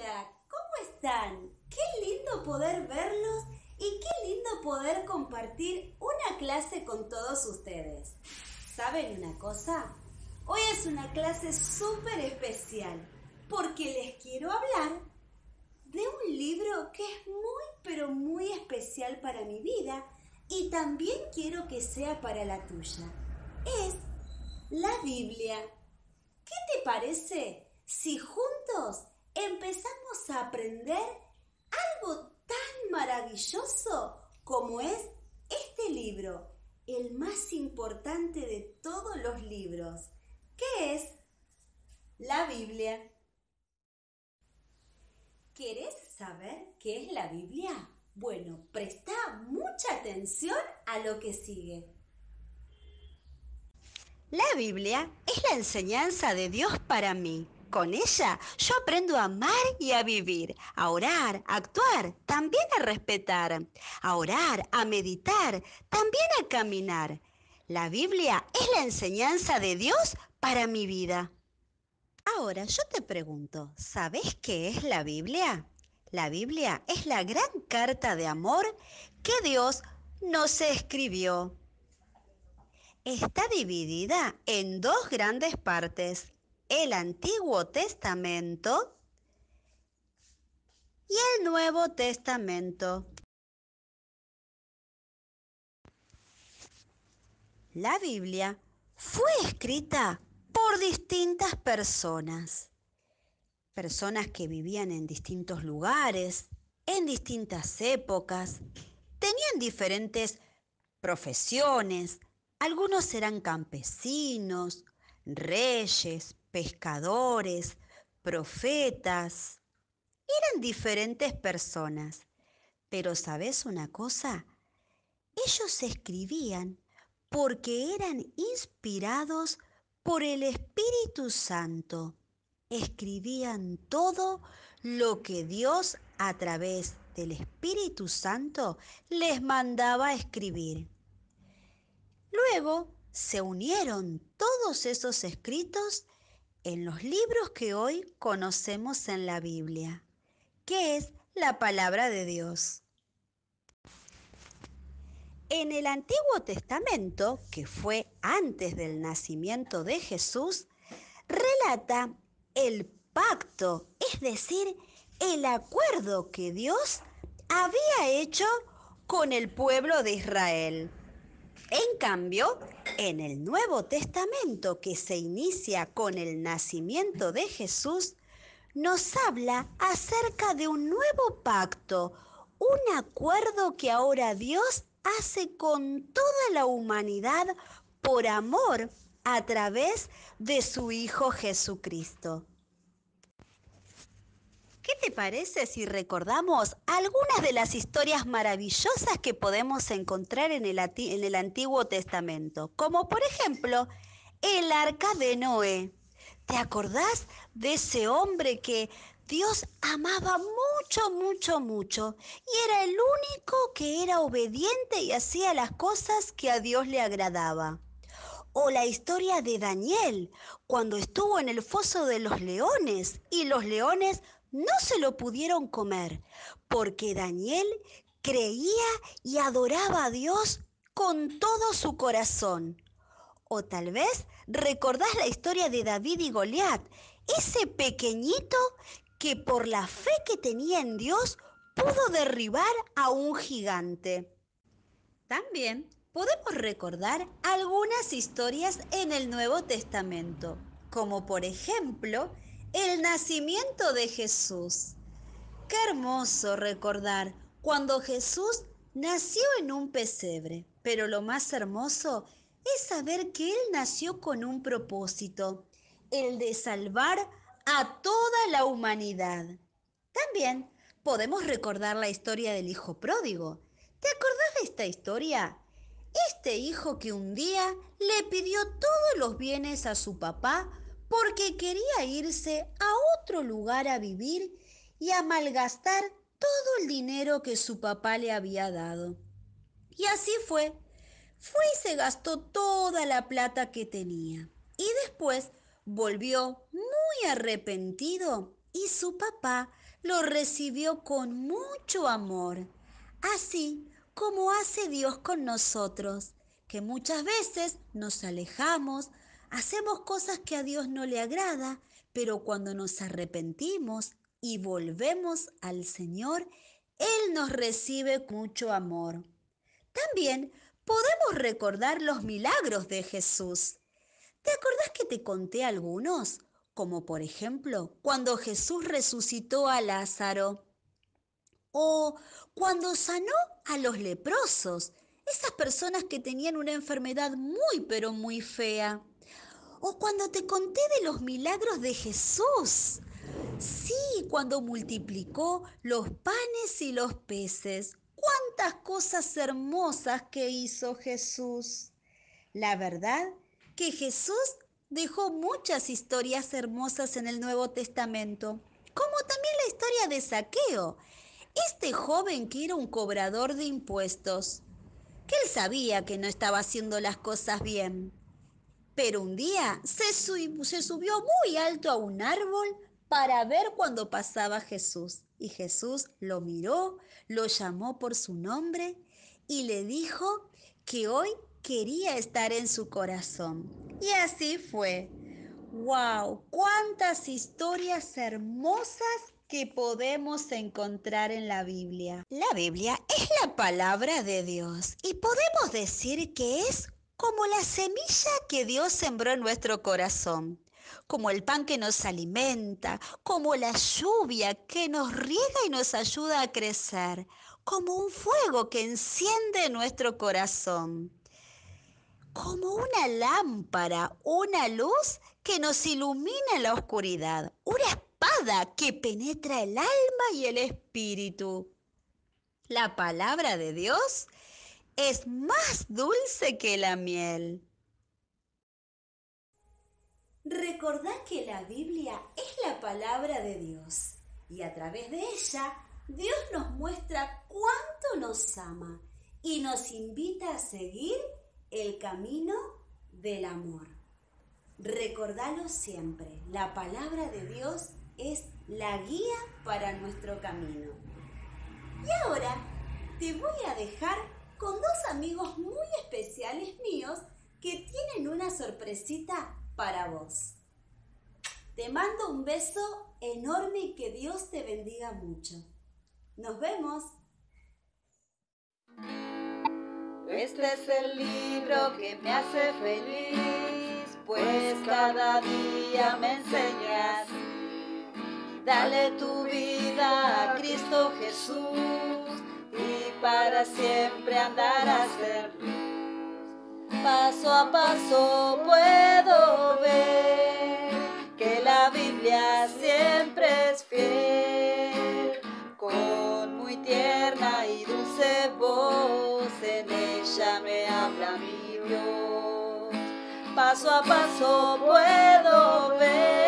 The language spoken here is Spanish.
Hola, ¿cómo están? Qué lindo poder verlos y qué lindo poder compartir una clase con todos ustedes. ¿Saben una cosa? Hoy es una clase súper especial porque les quiero hablar de un libro que es muy pero muy especial para mi vida y también quiero que sea para la tuya. Es la Biblia. ¿Qué te parece si juntos empezamos a aprender algo tan maravilloso como es este libro, el más importante de todos los libros, que es la Biblia. ¿Querés saber qué es la Biblia? Bueno, presta mucha atención a lo que sigue. La Biblia es la enseñanza de Dios para mí. Con ella yo aprendo a amar y a vivir, a orar, a actuar, también a respetar, a orar, a meditar, también a caminar. La Biblia es la enseñanza de Dios para mi vida. Ahora yo te pregunto, ¿sabes qué es la Biblia? La Biblia es la gran carta de amor que Dios nos escribió. Está dividida en dos grandes partes el Antiguo Testamento y el Nuevo Testamento. La Biblia fue escrita por distintas personas, personas que vivían en distintos lugares, en distintas épocas, tenían diferentes profesiones, algunos eran campesinos, reyes, pescadores, profetas. Eran diferentes personas. Pero ¿sabes una cosa? Ellos escribían porque eran inspirados por el Espíritu Santo. Escribían todo lo que Dios a través del Espíritu Santo les mandaba escribir. Luego se unieron todos esos escritos en los libros que hoy conocemos en la Biblia, que es la palabra de Dios. En el Antiguo Testamento, que fue antes del nacimiento de Jesús, relata el pacto, es decir, el acuerdo que Dios había hecho con el pueblo de Israel. En cambio, en el Nuevo Testamento, que se inicia con el nacimiento de Jesús, nos habla acerca de un nuevo pacto, un acuerdo que ahora Dios hace con toda la humanidad por amor a través de su Hijo Jesucristo. ¿Qué te parece si recordamos algunas de las historias maravillosas que podemos encontrar en el, en el, Antiguo Testamento? Como por ejemplo, el arca de Noé. ¿Te acordás de ese hombre que Dios amaba mucho, mucho, mucho? Y era el único que era obediente y hacía las cosas que a Dios le agradaba. O la historia de Daniel, cuando estuvo en el foso de los leones y los leones no se lo pudieron comer, porque Daniel creía y adoraba a Dios con todo su corazón. O tal vez recordás la historia de David y Goliat, ese pequeñito que por la fe que tenía en Dios pudo derribar a un gigante. También podemos recordar algunas historias en el Nuevo Testamento, como por ejemplo el nacimiento de Jesús. Qué hermoso recordar cuando Jesús nació en un pesebre, pero lo más hermoso es saber que Él nació con un propósito, el de salvar a toda la humanidad. También podemos recordar la historia del hijo pródigo. ¿Te acordás de esta historia? Este hijo que un día le pidió todos los bienes a su papá porque quería irse a otro lugar a vivir y a malgastar todo el dinero que su papá le había dado. Y así fue. Fue y se gastó toda la plata que tenía. Y después volvió muy arrepentido y su papá lo recibió con mucho amor, así como hace Dios con nosotros, que muchas veces nos alejamos, hacemos cosas que a Dios no le agrada, pero cuando nos arrepentimos y volvemos al Señor, Él nos recibe con mucho amor. También podemos recordar los milagros de Jesús. ¿Te acordás que te conté algunos? Como por ejemplo, cuando Jesús resucitó a Lázaro. O cuando sanó a los leprosos, esas personas que tenían una enfermedad muy pero muy fea. O cuando te conté de los milagros de Jesús. Sí, cuando multiplicó los panes y los peces. Cuántas cosas hermosas que hizo Jesús. La verdad que Jesús dejó muchas historias hermosas en el Nuevo Testamento, como también la historia de Saqueo, este joven que era un cobrador de impuestos, que él sabía que no estaba haciendo las cosas bien. Pero un día se, subió muy alto a un árbol para ver cuando pasaba Jesús. Y Jesús lo miró, lo llamó por su nombre y le dijo que hoy quería estar en su corazón. Y así fue. ¡Wow! ¡Cuántas historias hermosas que podemos encontrar en la Biblia! La Biblia es la palabra de Dios y podemos decir que es como la semilla que Dios sembró en nuestro corazón como el pan que nos alimenta, como la lluvia que nos riega y nos ayuda a crecer, como un fuego que enciende nuestro corazón como una lámpara, una luz que nos ilumina la oscuridad, una espada que penetra el alma y el espíritu. La palabra de Dios es más dulce que la miel. Recordá que la Biblia es la palabra de Dios y a través de ella Dios nos muestra cuánto nos ama y nos invita a seguir el camino del amor. Recordalo siempre, la palabra de Dios es la guía para nuestro camino. Y ahora te voy a dejar con dos amigos muy especiales míos que tienen una sorpresita para vos. Te mando un beso enorme y que Dios te bendiga mucho. Nos vemos. Este es el libro que me hace feliz, pues cada día me enseñas. Dale tu vida a Cristo Jesús para siempre andar a ser. Paso a paso puedo ver que la Biblia siempre es fiel, con muy tierna y dulce voz en me habla mi Dios. Paso a paso puedo ver